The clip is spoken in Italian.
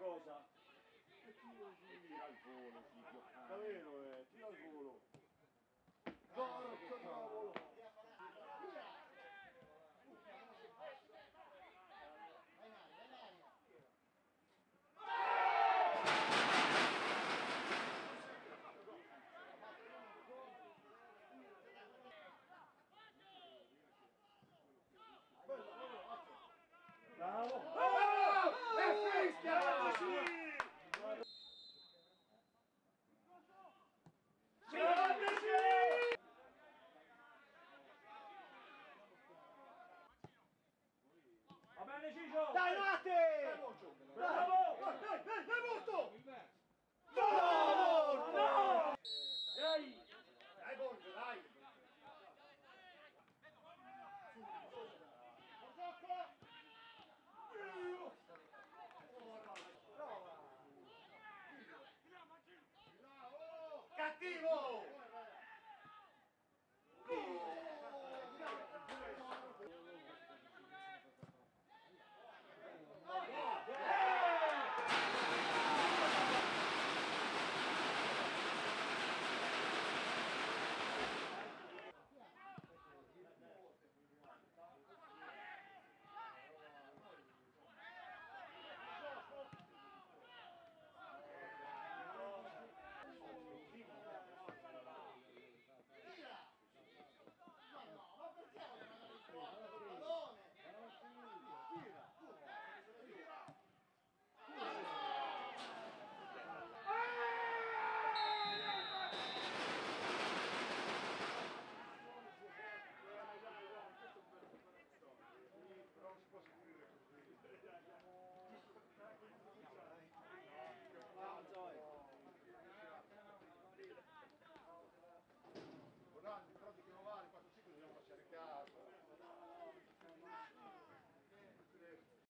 cosa? Che tiro su? Tira al volo, figlio.